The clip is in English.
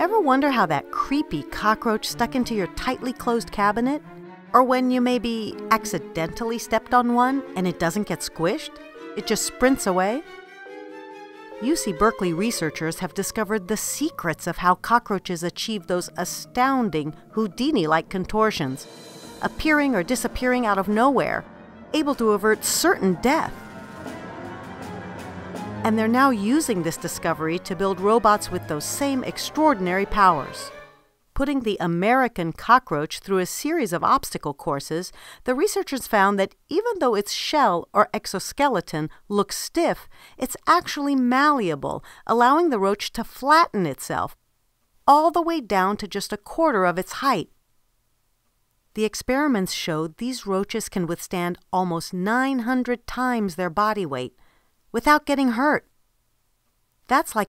Ever wonder how that creepy cockroach stuck into your tightly closed cabinet? Or when you maybe accidentally stepped on one and it doesn't get squished? It just sprints away? UC Berkeley researchers have discovered the secrets of how cockroaches achieve those astounding Houdini like contortions, appearing or disappearing out of nowhere, able to avert certain death. And they're now using this discovery to build robots with those same extraordinary powers. Putting the American cockroach through a series of obstacle courses, the researchers found that even though its shell or exoskeleton looks stiff, it's actually malleable, allowing the roach to flatten itself all the way down to just a quarter of its height. The experiments showed these roaches can withstand almost 900 times their body weight without getting hurt. That's like